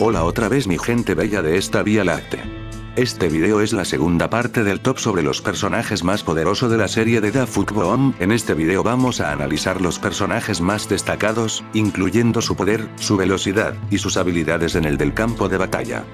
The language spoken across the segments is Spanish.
Hola otra vez mi gente bella de esta Vía Láctea. Este video es la segunda parte del top sobre los personajes más poderosos de la serie de Da Bomb. En este video vamos a analizar los personajes más destacados, incluyendo su poder, su velocidad, y sus habilidades en el del campo de batalla.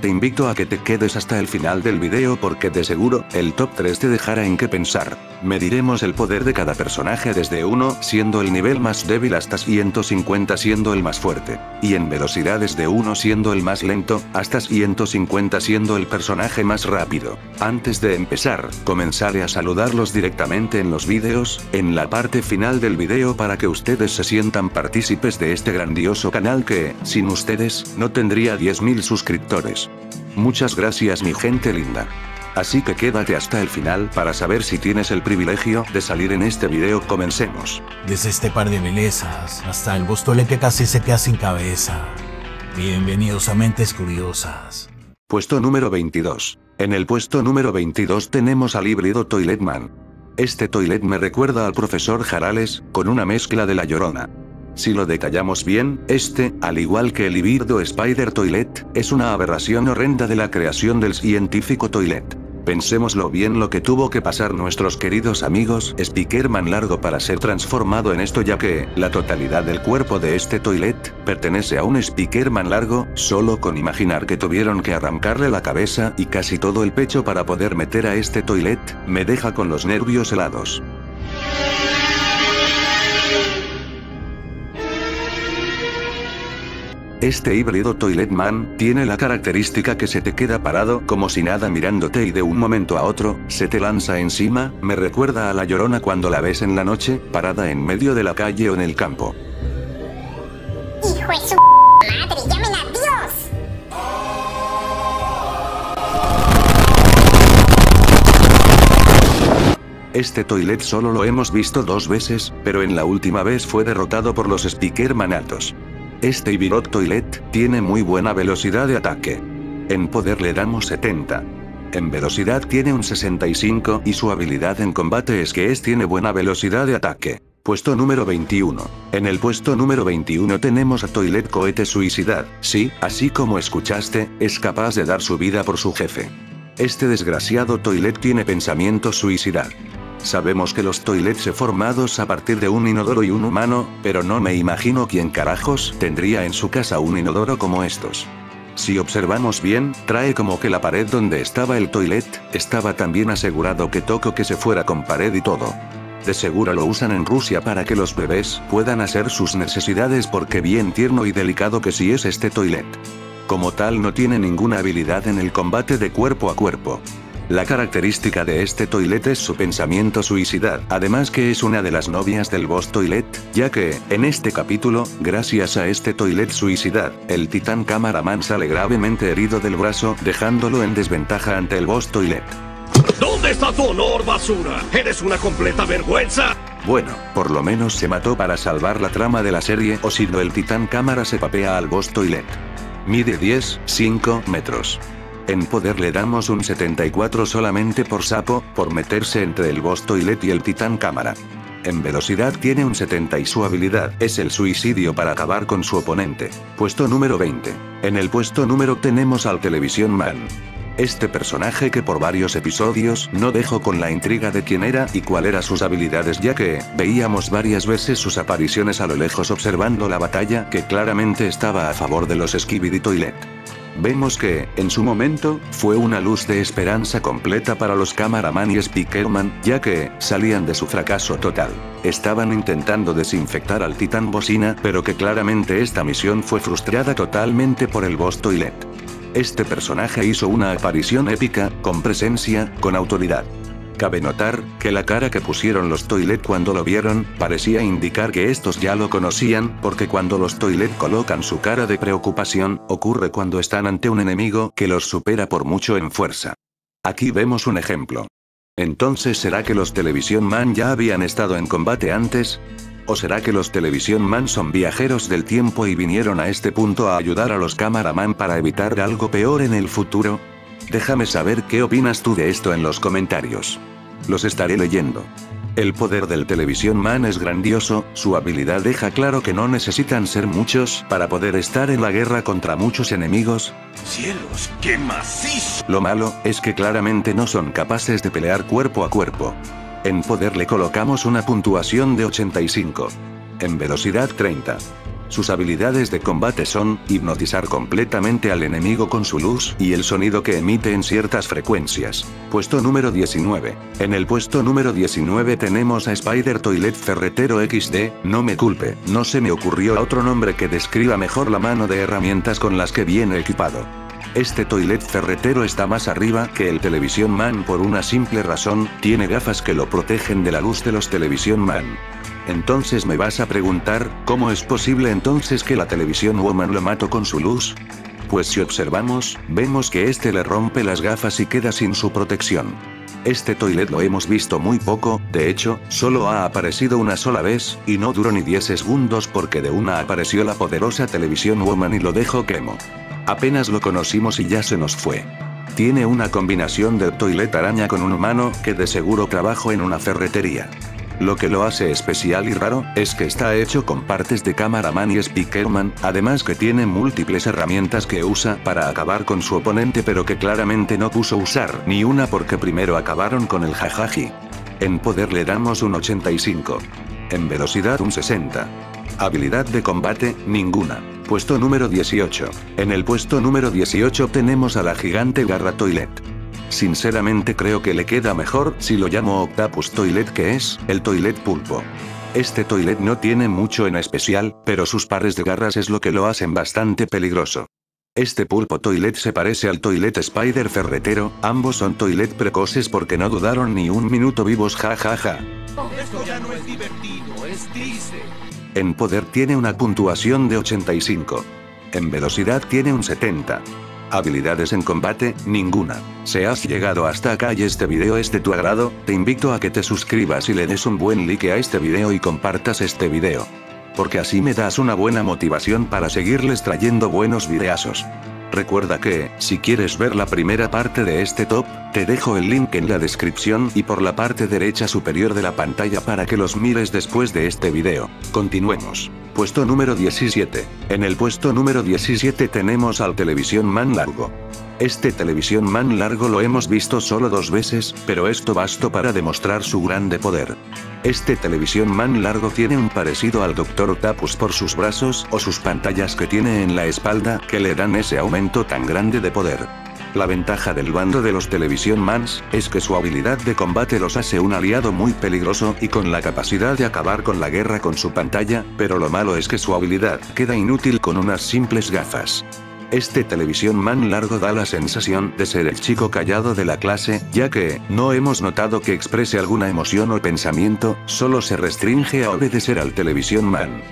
Te invito a que te quedes hasta el final del video porque de seguro, el top 3 te dejará en qué pensar. Mediremos el poder de cada personaje desde 1 siendo el nivel más débil hasta 150 siendo el más fuerte. Y en velocidad desde 1 siendo el más lento, hasta 150 siendo el personaje más rápido. Antes de empezar, comenzaré a saludarlos directamente en los vídeos, en la parte final del video para que ustedes se sientan partícipes de este grandioso canal que, sin ustedes, no tendría 10.000 suscriptores. Muchas gracias mi gente linda. Así que quédate hasta el final para saber si tienes el privilegio de salir en este video. Comencemos. Desde este par de bellezas hasta el bostole que casi se queda sin cabeza. Bienvenidos a Mentes Curiosas. Puesto número 22. En el puesto número 22 tenemos al híbrido Toiletman. Este toilet me recuerda al profesor Jarales, con una mezcla de la llorona. Si lo detallamos bien, este, al igual que el híbrido Spider Toilet, es una aberración horrenda de la creación del científico Toilet. Pensémoslo bien lo que tuvo que pasar nuestros queridos amigos Spikerman Largo para ser transformado en esto ya que, la totalidad del cuerpo de este toilet, pertenece a un Spikerman Largo, solo con imaginar que tuvieron que arrancarle la cabeza y casi todo el pecho para poder meter a este toilet, me deja con los nervios helados. Este híbrido Toiletman, tiene la característica que se te queda parado como si nada mirándote y de un momento a otro, se te lanza encima, me recuerda a la llorona cuando la ves en la noche, parada en medio de la calle o en el campo. ¡Hijo de su madre! ¡Llamen a Dios! Este toilet solo lo hemos visto dos veces, pero en la última vez fue derrotado por los Speakerman altos. Este Ibirot Toilet, tiene muy buena velocidad de ataque. En poder le damos 70. En velocidad tiene un 65 y su habilidad en combate es que es tiene buena velocidad de ataque. Puesto número 21. En el puesto número 21 tenemos a Toilet Cohete Suicidad, sí, así como escuchaste, es capaz de dar su vida por su jefe. Este desgraciado Toilet tiene pensamiento suicidar. Sabemos que los toilets se formados a partir de un inodoro y un humano, pero no me imagino quién carajos tendría en su casa un inodoro como estos. Si observamos bien, trae como que la pared donde estaba el toilet, estaba también asegurado que toco que se fuera con pared y todo. De seguro lo usan en Rusia para que los bebés puedan hacer sus necesidades porque bien tierno y delicado que si es este toilet. Como tal no tiene ninguna habilidad en el combate de cuerpo a cuerpo. La característica de este toilet es su pensamiento suicidal, además que es una de las novias del boss toilet, ya que, en este capítulo, gracias a este toilet suicidad, el titán camaraman sale gravemente herido del brazo, dejándolo en desventaja ante el boss toilet. ¿Dónde está tu honor, basura? ¡Eres una completa vergüenza! Bueno, por lo menos se mató para salvar la trama de la serie o si no el titán cámara se papea al boss toilet. Mide 10, 5 metros. En poder le damos un 74 solamente por sapo, por meterse entre el boss toilet y el titán cámara. En velocidad tiene un 70 y su habilidad es el suicidio para acabar con su oponente. Puesto número 20. En el puesto número tenemos al Television Man. Este personaje que por varios episodios no dejó con la intriga de quién era y cuál era sus habilidades ya que, veíamos varias veces sus apariciones a lo lejos observando la batalla que claramente estaba a favor de los Skibidi Toilet. Vemos que, en su momento, fue una luz de esperanza completa para los camaraman y Speakerman, ya que, salían de su fracaso total. Estaban intentando desinfectar al titán bocina, pero que claramente esta misión fue frustrada totalmente por el boss Toilet. Este personaje hizo una aparición épica, con presencia, con autoridad. Cabe notar, que la cara que pusieron los Toilet cuando lo vieron, parecía indicar que estos ya lo conocían, porque cuando los Toilet colocan su cara de preocupación, ocurre cuando están ante un enemigo que los supera por mucho en fuerza. Aquí vemos un ejemplo. Entonces ¿será que los Television Man ya habían estado en combate antes? ¿O será que los Television Man son viajeros del tiempo y vinieron a este punto a ayudar a los Cameraman para evitar algo peor en el futuro? Déjame saber qué opinas tú de esto en los comentarios. Los estaré leyendo. El poder del Televisión Man es grandioso, su habilidad deja claro que no necesitan ser muchos para poder estar en la guerra contra muchos enemigos. ¡Cielos, qué macizo! Lo malo es que claramente no son capaces de pelear cuerpo a cuerpo. En poder le colocamos una puntuación de 85. En velocidad 30. Sus habilidades de combate son, hipnotizar completamente al enemigo con su luz y el sonido que emite en ciertas frecuencias. Puesto número 19. En el puesto número 19 tenemos a Spider Toilet Ferretero XD, no me culpe, no se me ocurrió otro nombre que describa mejor la mano de herramientas con las que viene equipado. Este toilet ferretero está más arriba que el Televisión Man por una simple razón, tiene gafas que lo protegen de la luz de los Televisión Man. Entonces me vas a preguntar, ¿cómo es posible entonces que la televisión Woman lo mató con su luz? Pues si observamos, vemos que este le rompe las gafas y queda sin su protección. Este toilet lo hemos visto muy poco, de hecho, solo ha aparecido una sola vez, y no duró ni 10 segundos porque de una apareció la poderosa televisión Woman y lo dejó quemo. Apenas lo conocimos y ya se nos fue. Tiene una combinación del toilet araña con un humano que de seguro trabajó en una ferretería. Lo que lo hace especial y raro, es que está hecho con partes de Cameraman y Speakerman, además que tiene múltiples herramientas que usa para acabar con su oponente pero que claramente no puso usar ni una porque primero acabaron con el jajaji. En poder le damos un 85. En velocidad un 60. Habilidad de combate, ninguna. Puesto número 18. En el puesto número 18 tenemos a la gigante Garra Toilet. Sinceramente creo que le queda mejor si lo llamo Octapus Toilet que es, el toilet pulpo. Este toilet no tiene mucho en especial, pero sus pares de garras es lo que lo hacen bastante peligroso. Este pulpo toilet se parece al toilet spider ferretero, ambos son toilet precoces porque no dudaron ni un minuto vivos jajaja. Esto ya no es divertido, es triste. En poder tiene una puntuación de 85. En velocidad tiene un 70. Habilidades en combate, ninguna. Si has llegado hasta acá y este video es de tu agrado, te invito a que te suscribas y le des un buen like a este video y compartas este video. Porque así me das una buena motivación para seguirles trayendo buenos videazos. Recuerda que, si quieres ver la primera parte de este top, te dejo el link en la descripción y por la parte derecha superior de la pantalla para que los mires después de este video. Continuemos. Puesto número 17. En el puesto número 17 tenemos al Televisión Man Largo. Este Televisión Man Largo lo hemos visto solo dos veces, pero esto bastó para demostrar su grande poder. Este Televisión Man Largo tiene un parecido al Dr. Octopus por sus brazos o sus pantallas que tiene en la espalda que le dan ese aumento tan grande de poder. La ventaja del bando de los Televisión Mans, es que su habilidad de combate los hace un aliado muy peligroso y con la capacidad de acabar con la guerra con su pantalla, pero lo malo es que su habilidad queda inútil con unas simples gafas. Este Televisión Man largo da la sensación de ser el chico callado de la clase, ya que, no hemos notado que exprese alguna emoción o pensamiento, solo se restringe a obedecer al Televisión Man.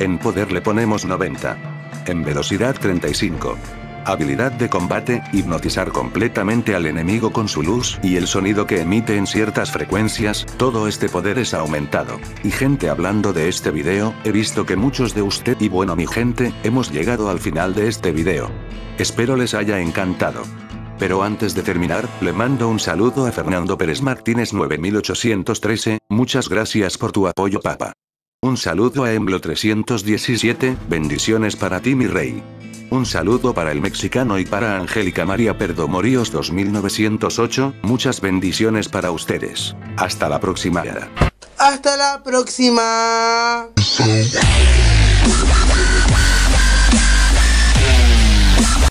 En poder le ponemos 90. En velocidad 35. Habilidad de combate, hipnotizar completamente al enemigo con su luz y el sonido que emite en ciertas frecuencias, todo este poder es aumentado. Y gente hablando de este video, he visto que muchos de usted y bueno mi gente, hemos llegado al final de este video. Espero les haya encantado. Pero antes de terminar, le mando un saludo a Fernando Pérez Martínez 9813, muchas gracias por tu apoyo papa. Un saludo a Emblo 317, bendiciones para ti mi rey. Un saludo para el mexicano y para Angélica María Perdomoríos 2908, muchas bendiciones para ustedes. Hasta la próxima. Hasta la próxima.